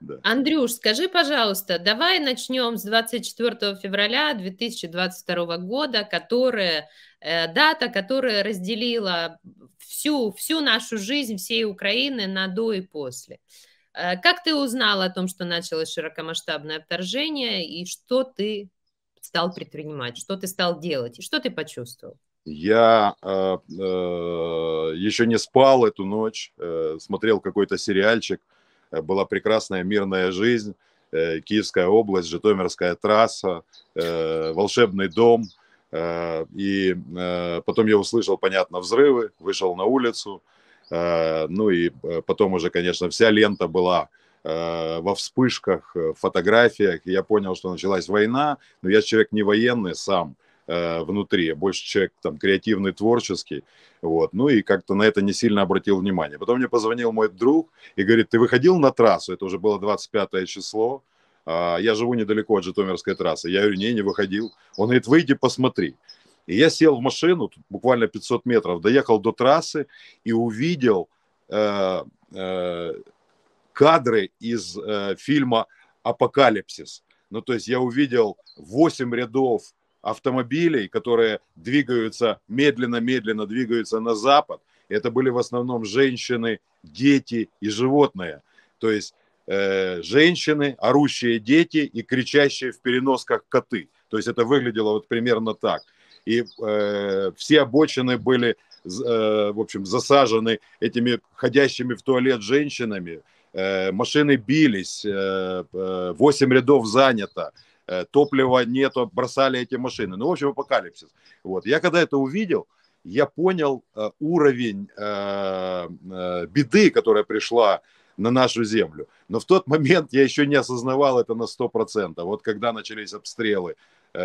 Да. Андрюш, скажи, пожалуйста, давай начнем с 24 февраля 2022 года, которая, э, дата, которая разделила всю, всю нашу жизнь всей Украины на до и после. Э, как ты узнал о том, что началось широкомасштабное вторжение, и что ты стал предпринимать, что ты стал делать, и что ты почувствовал? Я э, э, еще не спал эту ночь, э, смотрел какой-то сериальчик, была прекрасная мирная жизнь, э, Киевская область, Житомирская трасса, э, волшебный дом. И потом я услышал, понятно, взрывы, вышел на улицу. Ну и потом уже, конечно, вся лента была во вспышках, фотографиях. Я понял, что началась война, но я человек не военный сам – э, внутри, больше человек там креативный, творческий, вот, ну и как-то на это не сильно обратил внимание. Потом мне позвонил мой друг и говорит, ты выходил на трассу, это уже было 25 число, а, я живу недалеко от Житомирской трассы, я говорю, не, не выходил, он говорит, выйди, посмотри. И я сел в машину, буквально 500 метров, доехал до трассы и увидел э, э, кадры из э, фильма «Апокалипсис». Ну, то есть я увидел 8 рядов автомобилей, которые двигаются медленно-медленно, двигаются на запад. Это были в основном женщины, дети и животные. То есть э, женщины, орущие дети и кричащие в переносках коты. То есть это выглядело вот примерно так. И э, все обочины были, э, в общем, засажены этими ходящими в туалет женщинами. Э, машины бились, э, э, 8 рядов занято. Топлива нету, бросали эти машины. Ну, в общем, апокалипсис. Вот. Я когда это увидел, я понял э, уровень э, беды, которая пришла на нашу землю. Но в тот момент я еще не осознавал это на 100%. Вот когда начались обстрелы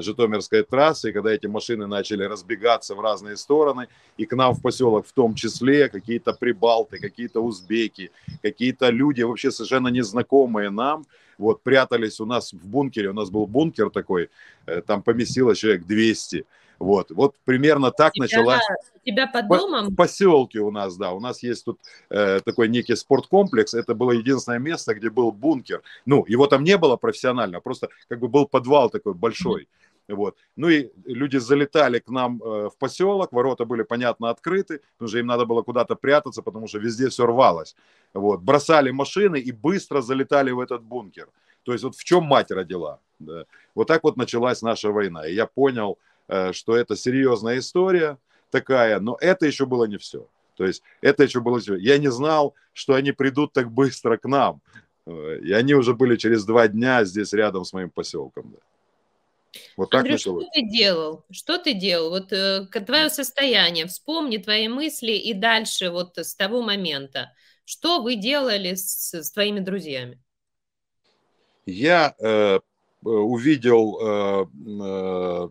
Житомирской трассы, когда эти машины начали разбегаться в разные стороны, и к нам в поселок в том числе какие-то прибалты, какие-то узбеки, какие-то люди вообще совершенно незнакомые нам, вот, прятались у нас в бункере, у нас был бункер такой, э, там поместилось человек 200, вот, вот примерно так тебя, началась. Тебя под домом? В поселке у нас, да, у нас есть тут э, такой некий спорткомплекс, это было единственное место, где был бункер. Ну, его там не было профессионально, просто как бы был подвал такой большой. Mm-hmm. Вот. Ну и люди залетали к нам э, в поселок, ворота были, понятно, открыты, потому что им надо было куда-то прятаться, потому что везде все рвалось. Вот. Бросали машины и быстро залетали в этот бункер. То есть вот в чем мать родила. Да. Вот так вот началась наша война. И я понял, что это серьезная история такая, но это еще было не все. То есть это еще было все. Я не знал, что они придут так быстро к нам. Э, и они уже были через два дня здесь рядом с моим поселком. Да. Вот так Андрюш, началось. что ты делал? Что ты делал? Вот э, твое состояние, вспомни твои мысли и дальше вот с того момента. Что вы делали с, с твоими друзьями? Я э, увидел э, э,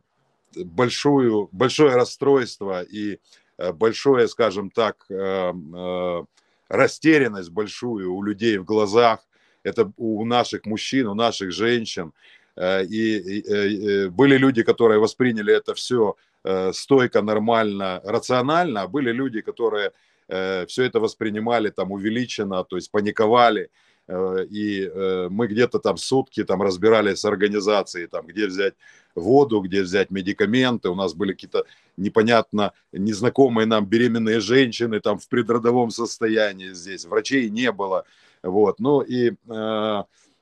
большую, большое расстройство и э, большое, скажем так, э, э, растерянность большую у людей в глазах. Это у наших мужчин, у наших женщин. И были люди, которые восприняли это все стойко, нормально, рационально, а были люди, которые все это воспринимали там увеличенно, то есть паниковали, и мы где-то там сутки там разбирались с организацией, там где взять воду, где взять медикаменты, у нас были какие-то непонятно незнакомые нам беременные женщины там в предродовом состоянии здесь, врачей не было, вот, ну и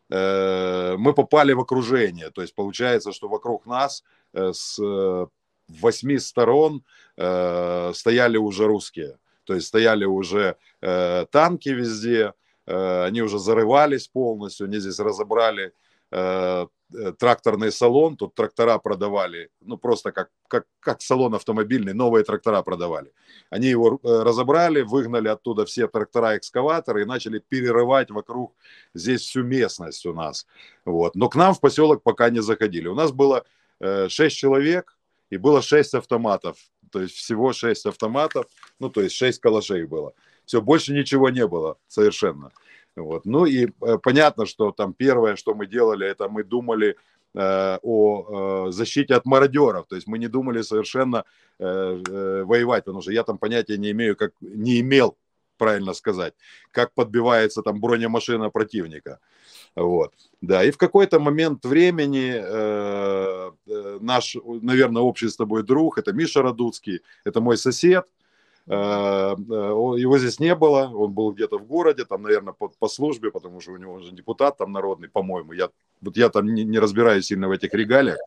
Э, мы попали в окружение. То есть получается, что вокруг нас э, с э, восьми сторон стояли уже русские. То есть стояли уже танки везде, они уже зарывались полностью, они здесь разобрали Э, тракторный салон, тут трактора продавали, ну просто как, как, как салон автомобильный, новые трактора продавали. Они его э, разобрали, выгнали оттуда все трактора, экскаваторы и начали перерывать вокруг здесь всю местность у нас. Вот. Но к нам в поселок пока не заходили. У нас было э, 6 человек и было 6 автоматов, то есть всего 6 автоматов, ну то есть 6 калашей было. Все, больше ничего не было совершенно. Вот. Ну и э, понятно, что там первое, что мы делали, это мы думали э, о э, защите от мародеров. То есть мы не думали совершенно э, э, воевать, потому что я там понятия не имею, как не имел, правильно сказать, как подбивается там бронемашина противника. Вот. Да, и в какой-то момент времени э, э, наш, наверное, общий с тобой друг, это Миша Радуцкий, это мой сосед, его здесь не было, он был где-то в городе, там, наверное, по, по службе, потому что у него уже депутат там народный, по-моему, я, вот я там не, не разбираюсь сильно в этих регалиях,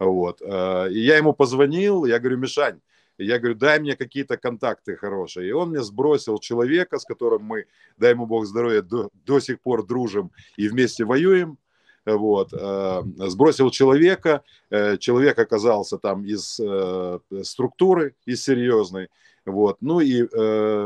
вот, э, и я ему позвонил, я говорю, Мишань, я говорю, дай мне какие-то контакты хорошие. И он мне сбросил человека, с которым мы, дай ему бог здоровья, до, до сих пор дружим и вместе воюем. Вот. Э, сбросил человека, э, человек оказался там из э, структуры, из серьезной. Вот. Ну и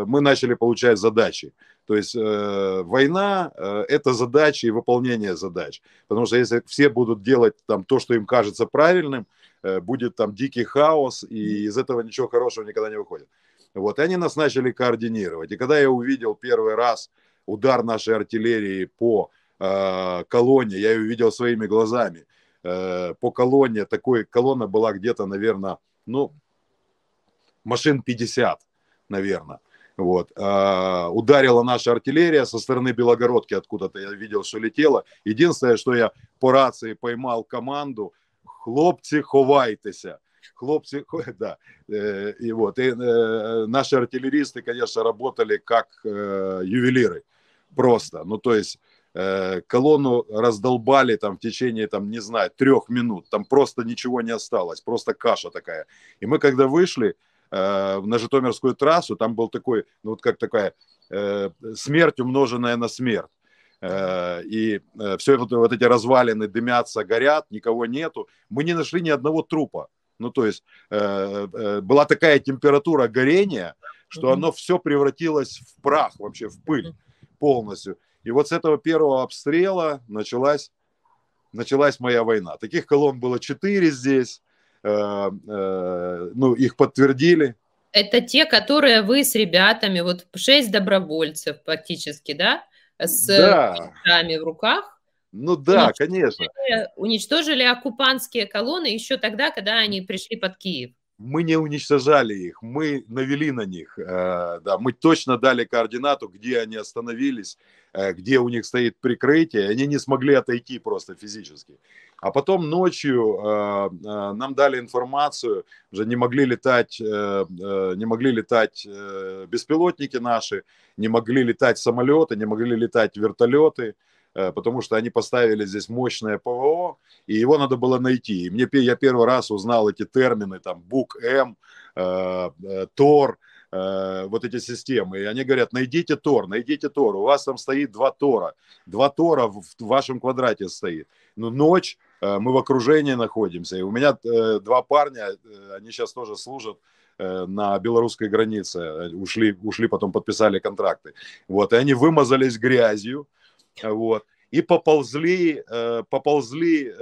мы начали получать задачи. То есть война – это задачи и выполнение задач. Потому что если все будут делать там то, что им кажется правильным – Э, будет там дикий хаос, и из этого ничего хорошего никогда не выходит. Вот, и они нас начали координировать. И когда я увидел первый раз удар нашей артиллерии по э, колонне, я ее увидел своими глазами, э, по колонне, такой колонна была где-то, наверное, ну, машин 50, наверное. Вот. А, ударила наша артиллерия со стороны Белогородки, откуда-то я видел, что летела. Единственное, что я по рации поймал команду, хлопці, ховайтеся. Хлопцы, да, э, и вот, и э, наши артиллеристы, конечно, работали как э, ювелиры, просто, ну, то есть колонну раздолбали там в течение, там, не знаю, трех минут, там просто ничего не осталось, просто каша такая. И мы, когда вышли на Житомирскую трассу, там был такой, ну, вот как такая смерть, умноженная на смерть. Э, и э, все вот, вот эти развалины дымятся, горят, никого нету. Мы не нашли ни одного трупа. Ну, то есть э, была такая температура горения, что оно все превратилось в прах, вообще в пыль полностью. И вот с этого первого обстрела началась, началась моя война. Таких колонн было четыре здесь. Ну, их подтвердили. Это те, которые вы с ребятами, вот шесть добровольцев практически, да? с да. в руках. Ну да, уничтожили, конечно. Уничтожили оккупантские колонны еще тогда, когда они пришли под Киев. Мы не уничтожали их, мы навели на них. Э, да, мы точно дали координату, где они остановились, э, где у них стоит прикрытие. Они не смогли отойти просто физически. А потом ночью э, нам дали информацию, уже не могли летать, не могли летать беспилотники наши, не могли летать самолеты, не могли летать вертолеты, потому что они поставили здесь мощное ПВО, и его надо было найти. И мне я первый раз узнал эти термины, там, БУК-М, э, э, ТОР, вот эти системы. И они говорят, найдите Тор, найдите Тор. У вас там стоит два Тора. Два Тора в вашем квадрате стоит. Ну, ночь, мы в окружении находимся. И у меня два парня, они сейчас тоже служат Э, на белорусской границе, э, ушли, ушли потом подписали контракты. Вот, и они вымазались грязью, вот, и поползли, э, поползли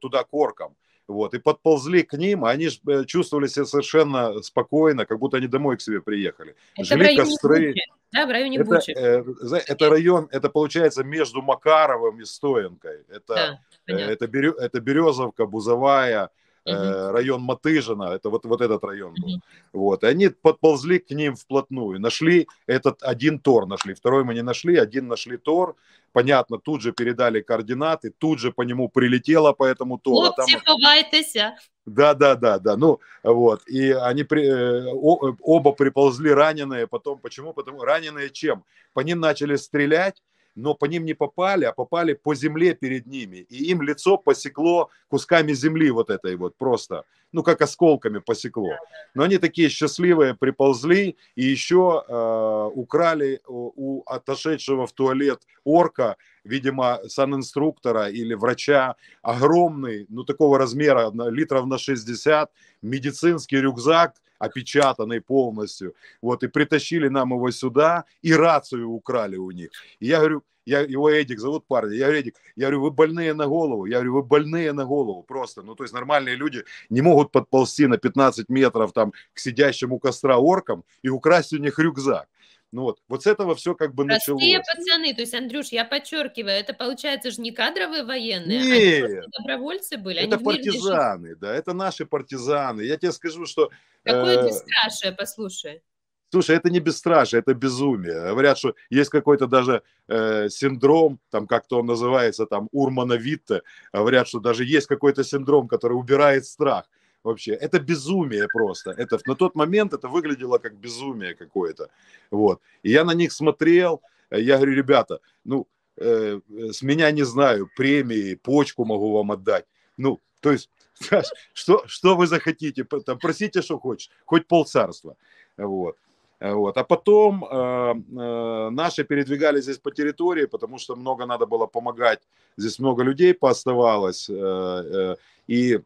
туда корком. Вот, и подползли к ним, а они чувствовали себя совершенно спокойно, как будто они домой к себе приехали. Это Жили костры. Бучи, да, в районе это, Бучи. Э, это район, это получается между Макаровым и Стоенкой. Это, да, это, это Березовка, Бузовая, uh район Матыжина, это вот, вот этот район был. uh Вот, и они подползли к ним вплотную, нашли этот один Тор, нашли, второй мы не нашли, один нашли Тор, понятно, тут же передали координаты, тут же по нему прилетело по этому Тору. Хлопці, там... ховайтеся. Да, да, да, да. Ну, вот. И они при, э, оба приползли раненые. Потом, почему? Потому раненые чем? По ним начали стрелять, но по ним не попали, а попали по земле перед ними. И им лицо посекло кусками земли вот этой вот просто, ну как осколками посекло. Но они такие счастливые приползли и еще э, украли у, у отошедшего в туалет орка, видимо, санинструктора или врача, огромный, ну такого размера, литров на 60, медицинский рюкзак, опечатанный полностью. Вот, и притащили нам его сюда, и рацию украли у них. И я говорю, я, его Эдик зовут парня, я говорю, Эдик, я говорю, вы больные на голову, я говорю, вы больные на голову просто, ну, то есть нормальные люди не могут подползти на 15 метров там к сидящему костра оркам и украсть у них рюкзак. Ну вот, вот с этого все как бы Простые началось. пацаны, то есть, Андрюш, я подчеркиваю, это получается же не кадровые военные, Нет, а добровольцы были. Это партизаны, да, это наши партизаны. Я тебе скажу, что... Какое э, бесстрашие, послушай. Слушай, это не бесстрашие, это безумие. Говорят, что есть какой-то даже э, синдром, там как-то он называется, там Урмана Витте. Говорят, что даже есть какой-то синдром, который убирает страх. Вообще, это безумие просто. Это на тот момент это выглядело как безумие какое-то. Вот. И я на них смотрел, я говорю, ребята, ну, э, с меня не знаю, премии, почку могу вам отдать. Ну, то есть, что, что вы захотите, там, просите, что хочешь, хоть полцарства. Вот. Вот. А потом э, э, наши передвигались здесь по территории, потому что много надо было помогать. Здесь много людей пооставалось. Э, э, и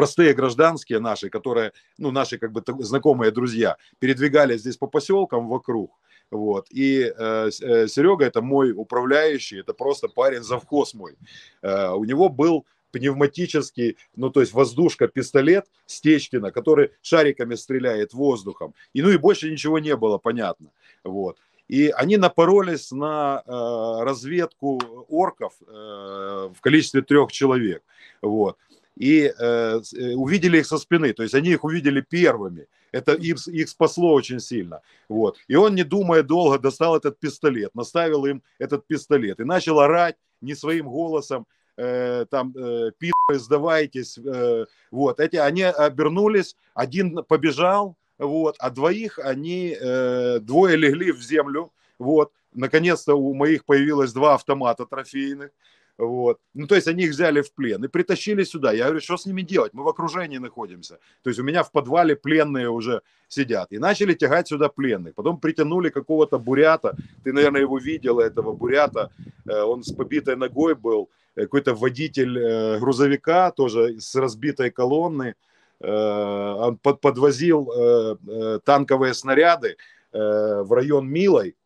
простые гражданские наши, которые, ну, наши как бы знакомые друзья, передвигались здесь по поселкам вокруг. Вот. И э, э Серега, это мой управляющий, это просто парень завхоз мой. Э, у него был пневматический, ну то есть воздушка, пистолет Стечкина, который шариками стреляет воздухом. И ну и больше ничего не было понятно. Вот. И они напоролись на э, разведку орков э, в количестве трех человек. Вот. И э, э увидели их со спины, то есть они их увидели первыми. Это их, их спасло очень сильно. Вот. И он, не думая долго, достал этот пистолет, наставил им этот пистолет и начал орать не своим голосом, э, там, э, пидоры, сдавайтесь, э, вот, эти, они обернулись, один побежал, вот, а двоих они, э, двое легли в землю, вот, наконец-то у моих появилось два автомата трофейных, вот. Ну, то есть они их взяли в плен и притащили сюда. Я говорю, что с ними делать? Мы в окружении находимся. То есть у меня в подвале пленные уже сидят. И начали тягать сюда пленных. Потом притянули какого-то бурята. Ты, наверное, его видел, этого бурята. Э, он с побитой ногой был. Э, какой-то водитель э, грузовика, тоже с разбитой колонны. Он подвозил танковые снаряды в район Милой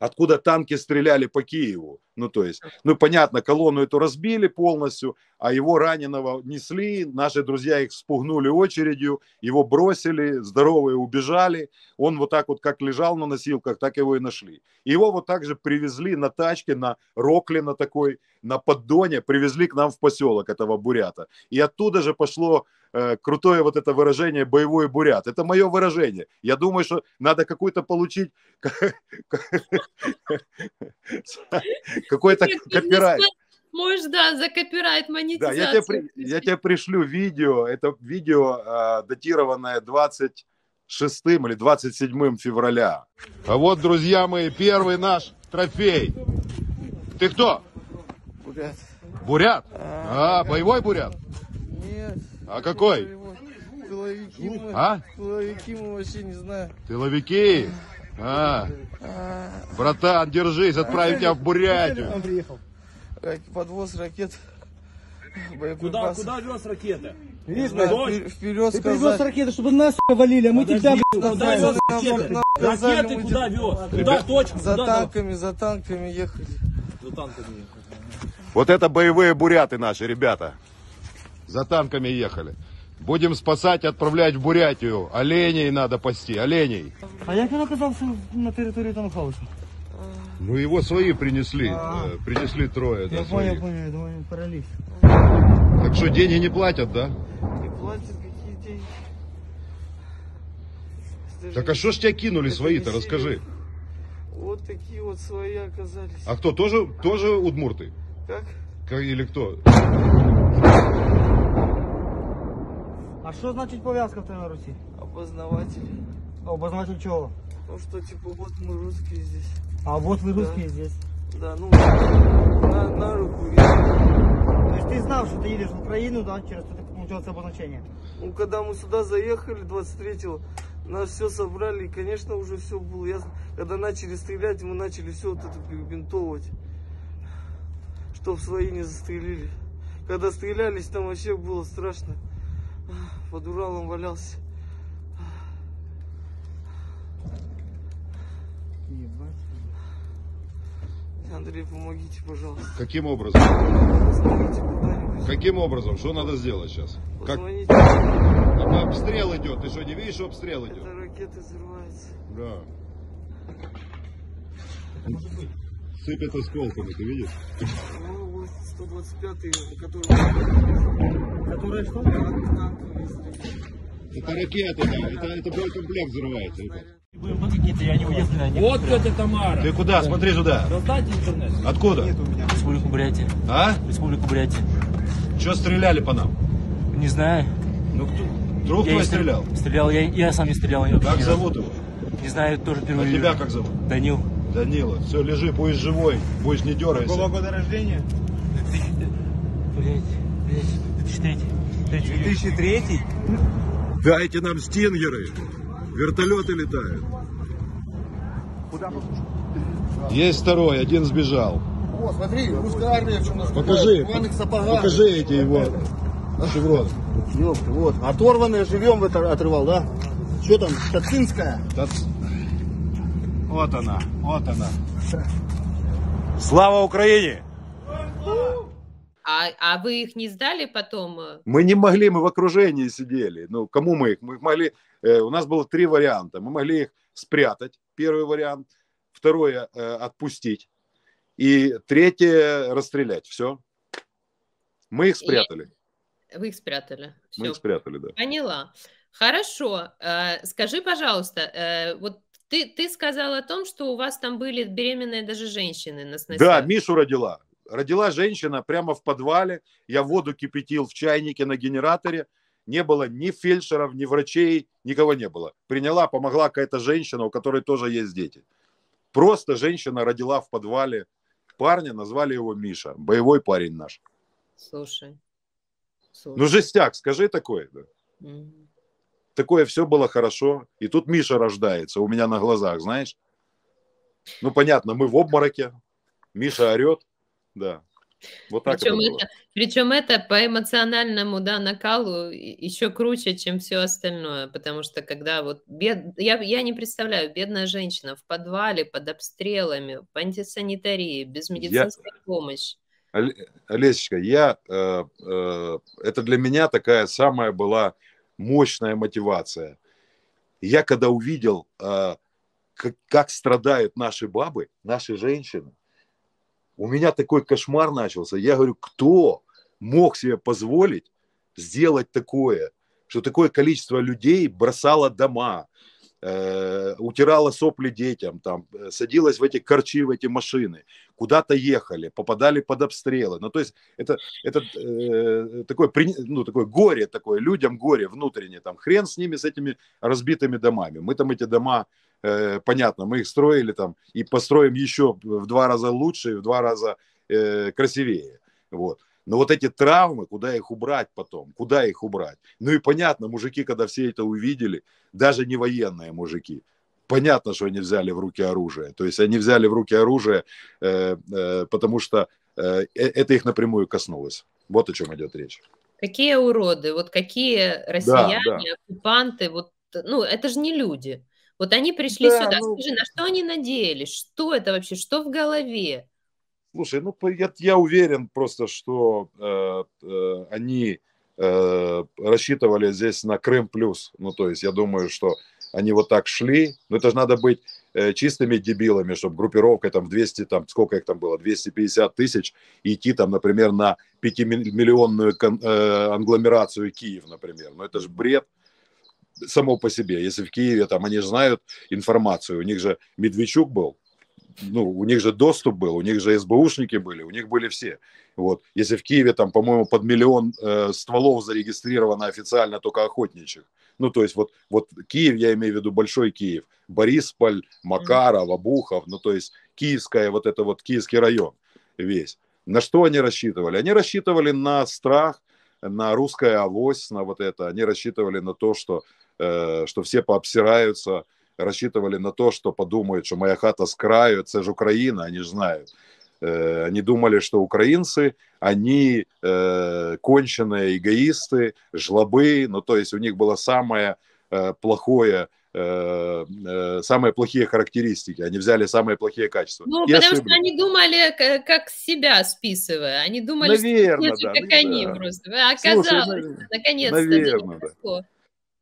откуда танки стреляли по Киеву. Ну, то есть, ну, понятно, колонну эту разбили полностью, а его раненого несли, наши друзья их спугнули очередью, его бросили, здоровые убежали, он вот так вот как лежал на носилках, так его и нашли. Его вот так же привезли на тачке, на рокле на такой, на поддоне, привезли к нам в поселок этого бурята. И оттуда же пошло э, крутое вот это выражение «боевой бурят». Это мое выражение. Я думаю, что надо какую-то получить какой-то копирайт. Можешь, да, за копирайт монетизацию. Да, я тебе, я тебе пришлю видео. Это видео э, датированное 26 или 27 февраля. А вот, друзья мои, первый наш трофей. Ты кто? Бурят. Бурят? А, а боевой бурят? Нет. А какой? Тыловики мы. А? Тыловики мы вообще не знаю. Тыловики? А, братан, держись, отправим тебя в Бурятию. Он приехал. Подвоз ракет. Куда, куда вез ракеты? Видишь, вперед Ты привез ракеты, чтобы нас валили, а мы тебя, Куда вез ракеты? Ракеты куда вез? Куда точку? За танками, за танками ехали. За танками ехали. Вот это боевые буряты наши, ребята. За танками ехали. Будем спасать и отправлять в Бурятию. Оленей надо пасти, оленей. А як він оказався на території Танхауса? Ну его свои принесли, э, принесли трое. Я да, понял, своих. понял, я думаю, паралич. Так что деньги не платят, да? Не платят какие деньги. Даже Так а что ж тебя кинули Это свои-то, не расскажи. серьезно. Вот такие вот свои оказались. А кто, тоже, тоже удмурты? Как? Как- Или кто? А що значить пов'язка в тебе на руці? Опознаватели. Обозначив чого? Ну что, типа, вот мы русские здесь. А вот ви Да. русські здесь. Да, ну, на, на руку видно. Тобто ти знав, що ти їдеш в Україну, да, через що ти получив це обозначення? Ну, когда мы сюда заехали 23-го, нас все собрали, и, конечно, уже все было ясно. Когда начали стрелять, мы начали все вот это перебинтовывать, чтоб свои не застрелили. Когда стрелялись, там вообще было страшно. Под Уралом валялся. Єбать. Андрей, помогите, пожалуйста. Каким образом? Посмотрите куда-нибудь. Каким образом? Что надо сделать сейчас? Как Позвоните. А обстрел идет? Ты что, не видишь, что обстрел идет? Это ракеты взрываются. Да. Сыпят осколками, ты видишь? Ну, вот 125-й, который танк везли. Это ракеты, да. Это, это боекомплект взрывается, я не уехали них. Вот это Тамара. Ты куда? Смотри сюда. Раздайте интернет. Откуда? Республику Бурятия. А? Республику Бурятия. Что стреляли по нам? Не знаю. Ну, кто? Друг Я твой стрелял? Стрелял, я, я сам не стрелял. я Как зовут его? Не знаю, тоже А впервые. тебя как зовут? Данил. Данила. Все, лежи, будешь живой, будешь не Какого дергайся. года рождения? Блять, блять, 2003. 2003. Дайте нам стингеры. Вертолеты летают. Есть второй, один сбежал. О, смотри, русская армия в чем наступает. Покажи, покажи эти его шеврон. Ёпта, вот. Оторванные живем в это отрывал, да? Что там, Тацинская? Вот она, вот она. Слава Украине! А, а вы их не сдали потом? э? Мы не могли, мы в окружении сидели. Ну, кому мы их? Мы их могли... э, у нас было три варианта. Мы могли их спрятать, первый вариант. Второе, э, отпустить. И третье, расстрелять. Все. Мы их спрятали. Вы их спрятали. Мы Всё, их спрятали, да. Поняла. Хорошо. Э, Скажи, пожалуйста, э, вот ты, ты сказал о том, что у вас там были беременные даже женщины на сносях. Да, Мишу родила. Родила женщина прямо в подвале. Я воду кипятил в чайнике на генераторе. Не было ни фельдшеров, ни врачей, никого не было. Приняла, помогла какая-то женщина, у которой тоже есть дети. Просто женщина родила в подвале парня, назвали его Миша. Боевой парень наш. Слушай. Слушай. Ну, жестяк, скажи такое. да. Мгм. Такое все было хорошо. И тут Миша рождается у меня на глазах, знаешь. Ну, понятно, мы в обмороке. Миша орет. Да. Вот так Причем это было. это, причем это по эмоциональному да, накалу еще круче, чем все остальное, потому что когда вот бед... я, я не представляю, бедная женщина в подвале под обстрелами, в антисанитарии, без медицинской помощи. Оле- Олесечка, я, э, э, это для меня такая самая была мощная мотивация. Я когда увидел, э, как, как страдают наши бабы, наши женщины, у меня такой кошмар начался. Я говорю, кто мог себе позволить сделать такое, что такое количество людей бросало дома, э, утирала сопли детям, там, э, садилась в эти корчи, в эти машины, куда-то ехали, попадали под обстрелы. Ну, то есть это, это э, такое, ну, такое горе, такое людям горе внутреннее, там, хрен с ними, с этими разбитыми домами. Мы там эти дома, э, понятно, мы их строили там и построим еще в два раза лучше, и в два раза э, красивее. Вот. Но вот эти травмы, куда их убрать потом? Куда их убрать? Ну и понятно, мужики, когда все это увидели, даже не военные мужики, понятно, что они взяли в руки оружие. То есть они взяли в руки оружие, э, э, потому что э, э, это их напрямую коснулось. Вот о чем идет речь. Какие уроды, вот какие россияне, оккупанты, вот, ну, это же не люди. Вот они пришли Да, сюда, ну- скажи, на что они надеялись? Что это вообще? Что в голове? Слушай, ну я, я уверен просто, что э, э, они э, рассчитывали здесь на Крым плюс. Ну то есть я думаю, что они вот так шли. Но это же надо быть э, чистыми дебилами, чтобы группировка там в 200, там сколько их там было, 250 тысяч, идти там, например, на 5-миллионную кон- э, англомерацию Киев, например. Ну это же бред само по себе. Если в Киеве там они же знают информацию, у них же Медведчук был, ну, у них же доступ был, у них же СБУшники были, у них были все. Вот. Если в Киеве там, по-моему, под миллион э, стволов зарегистрировано официально только охотничьих. Ну, то есть вот, вот Киев, я имею в виду большой Киев, Борисполь, Макаров, Обухов, ну, то есть Киевская, вот это вот Киевский район весь. На что они рассчитывали? Они рассчитывали на страх, на русское авось, на вот это. Они рассчитывали на то, что, что все пообсираются, рассчитывали на то, что подумают, что моя хата с краю, это же Украина, они же знают. Э, Они думали, что украинцы, они э, конченые эгоисты, жлобы, ну то есть у них было самое э, плохое, э, э, самые плохие характеристики, они взяли самые плохие качества. Ну, И потому что ошиблись. они думали, как себя списывая. Они думали, что Наверно, такие же, да, как ну они да. просто. А оказалось, наконец-то, наверно, да.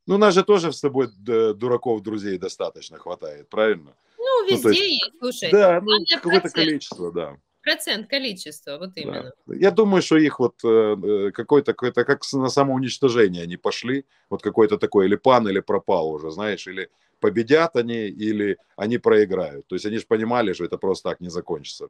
Ну, нас же тоже с тобой д- дураков, друзей достаточно хватает, правильно? Ну, Ну, везде есть- есть, слушай. да, ну, какое-то количество, да. процент количества, вот именно. Да. Я думаю, что их вот э, э какой-то, какой-то, как на самоуничтожение они пошли, вот какой-то такой, или пан, или пропал уже, знаешь, или победят они, или они проиграют. То есть они же понимали, что это просто так не закончится.